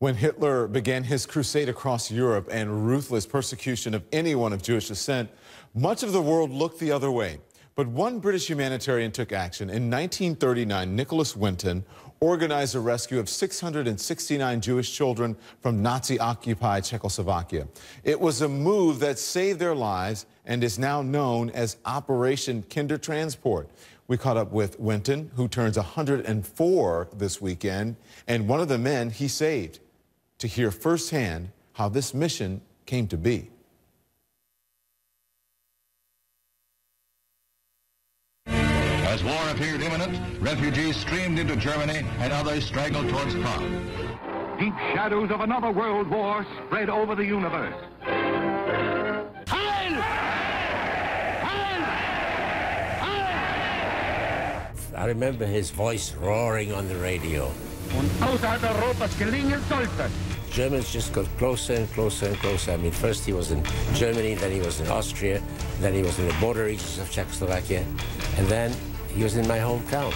When Hitler began his crusade across Europe and ruthless persecution of anyone of Jewish descent, much of the world looked the other way. But one British humanitarian took action. In 1939, Nicholas Winton organized a rescue of 669 Jewish children from Nazi-occupied Czechoslovakia. It was a move that saved their lives and is now known as Operation Kindertransport. We caught up with Winton, who turns 104 this weekend, and one of the men he saved to hear firsthand how this mission came to be. As war appeared imminent, refugees streamed into Germany and others straggled towards Prague. Deep shadows of another world war spread over the universe. Heil! Heil! Heil! I remember his voice roaring on the radio. Und außerhalb Europas gelingen sollte. Germans just got closer and closer and closer. I mean, first he was in Germany, then he was in Austria, then he was in the border regions of Czechoslovakia, and then he was in my hometown.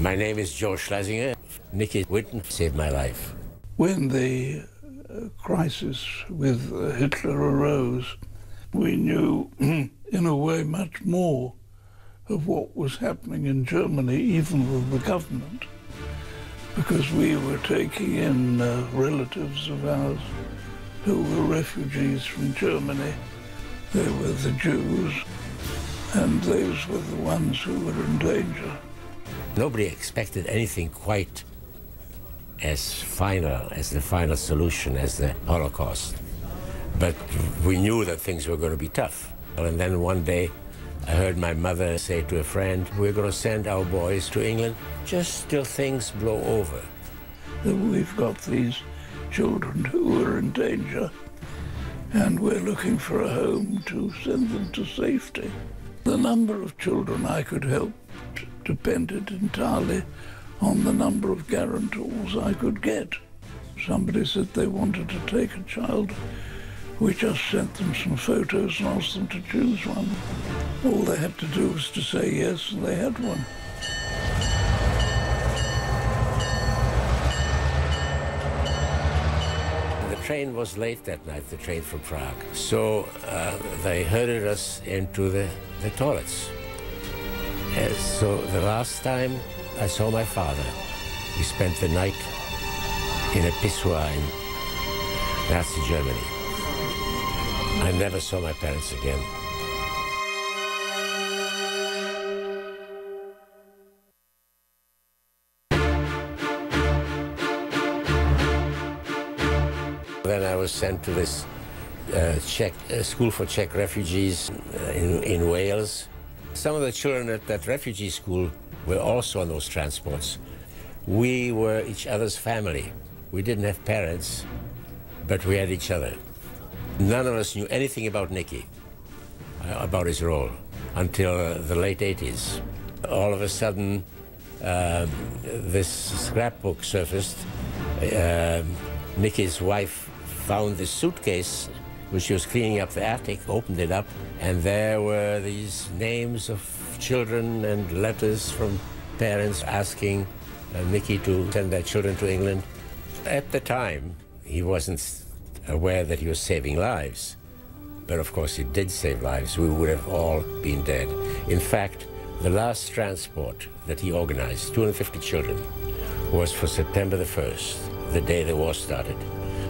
My name is George Schlesinger. Nicky Winton saved my life. When the uh, crisis with uh, Hitler arose, we knew, in a way, much more of what was happening in Germany, even with the government because we were taking in uh, relatives of ours who were refugees from Germany. They were the Jews, and those were the ones who were in danger. Nobody expected anything quite as final, as the final solution, as the Holocaust. But we knew that things were going to be tough. And then one day, I heard my mother say to a friend, we're going to send our boys to England just till things blow over. We've got these children who are in danger and we're looking for a home to send them to safety. The number of children I could help depended entirely on the number of guarantors I could get. Somebody said they wanted to take a child we just sent them some photos and asked them to choose one. All they had to do was to say yes, and they had one. The train was late that night, the train from Prague. So uh, they herded us into the, the toilets. And so the last time I saw my father, we spent the night in a pissoir in Nazi Germany. I never saw my parents again. Then I was sent to this uh, Czech uh, school for Czech refugees uh, in, in Wales. Some of the children at that refugee school were also on those transports. We were each other's family. We didn't have parents, but we had each other. None of us knew anything about Nicky, uh, about his role, until the late 80s. All of a sudden, uh, this scrapbook surfaced. Uh, Nicky's wife found this suitcase when she was cleaning up the attic, opened it up, and there were these names of children and letters from parents asking uh, Nicky to send their children to England. At the time, he wasn't aware that he was saving lives. But of course, he did save lives. We would have all been dead. In fact, the last transport that he organized, 250 children, was for September the 1st, the day the war started.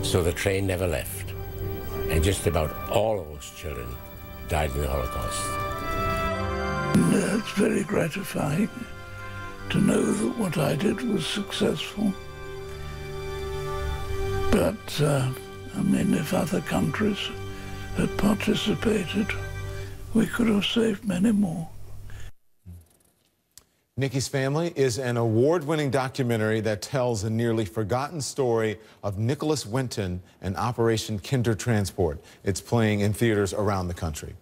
So the train never left. And just about all of those children died in the Holocaust. It's very gratifying to know that what I did was successful. But uh, I mean, if other countries had participated, we could have saved many more. Nicky's Family is an award-winning documentary that tells a nearly forgotten story of Nicholas Winton and Operation Kindertransport. It's playing in theaters around the country.